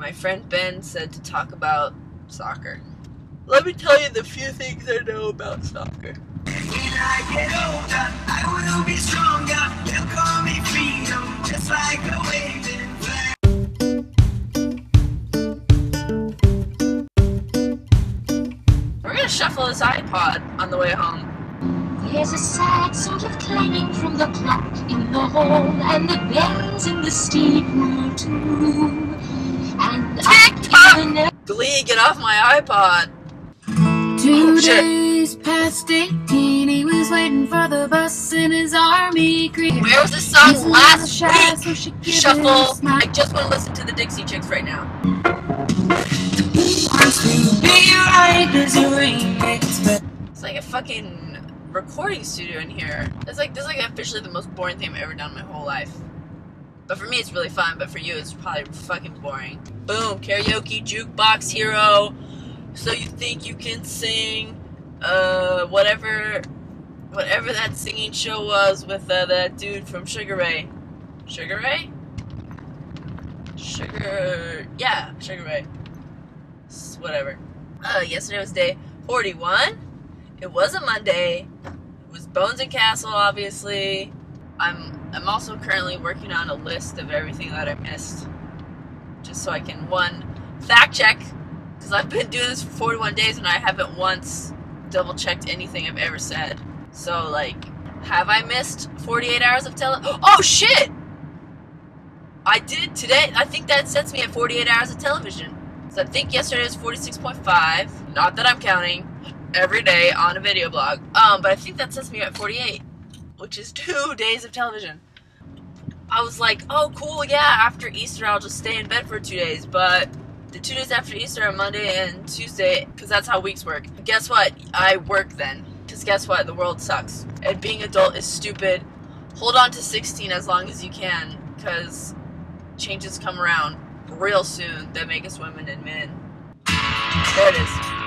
my friend Ben said to talk about soccer. Let me tell you the few things I know about soccer. When I get older, I will be stronger. They'll call me freedom, just like a waving flag. We're gonna shuffle this iPod on the way home. There's a sad sort of clanging from the clock in the hall, and the bells in the steep room too. And I Tick-tock! even know Glee, get off my iPod. Two Oh, days past 18, he was waiting for the bus in his army green. Where was this song He's last shy, week? so she give it a Shuffle. I just want to listen to the Dixie Chicks right now. Wants to be right as a remix, but It's like a fucking recording studio in here. It's like this is like officially the most boring thing I've ever done in my whole life. But for me, it's really fun. But for you, it's probably fucking boring. Boom, karaoke jukebox hero. So you think you can sing? Uh, whatever, whatever that singing show was with uh, that dude from Sugar Ray. Sugar Ray? Sugar, yeah, Sugar Ray. Whatever. Uh, yesterday was day 41. It was a Monday. It was Bones and Castle, obviously. I'm I'm also currently working on a list of everything that I missed, just so I can one fact check, because I've been doing this for 41 days and I haven't once double checked anything I've ever said. So like, have I missed 48 hours of tele? Oh shit! I did today. I think that sets me at 48 hours of television. So I think yesterday was 46.5. Not that I'm counting every day on a video blog. Um, but I think that sets me at 48, which is two days of television. I was like, oh, cool, yeah, after Easter I'll just stay in bed for two days. But the two days after Easter are Monday and Tuesday, because that's how weeks work. Guess what? I work then. Because guess what? The world sucks. And being adult is stupid. Hold on to 16 as long as you can, because changes come around real soon that make us women and men. There it is.